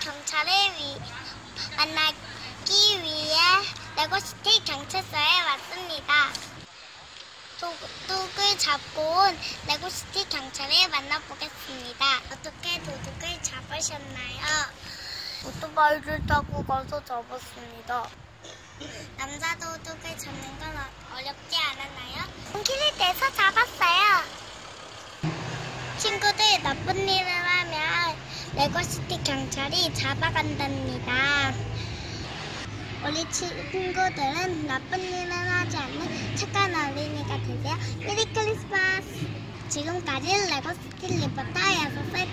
경찰을 위, 만나기 위해 레고시티 경찰서에 왔습니다. 도둑을 잡고 온 레고시티 경찰을 만나보겠습니다. 어떻게 도둑을 잡으셨나요? 오토바이를 타고 가서 잡았습니다. 남자 도둑을 잡는 건 어- 어렵지 않았나요? 용기를 내서 잡았어요. 친구들 나쁜 일을 레고시티 경찰이 잡아간답니다. 우리 친구들은 나쁜 일을 하지 않는 착한 어린이가 되세요. Merry Christmas! 지금까지 레고시티 리포터 6살 최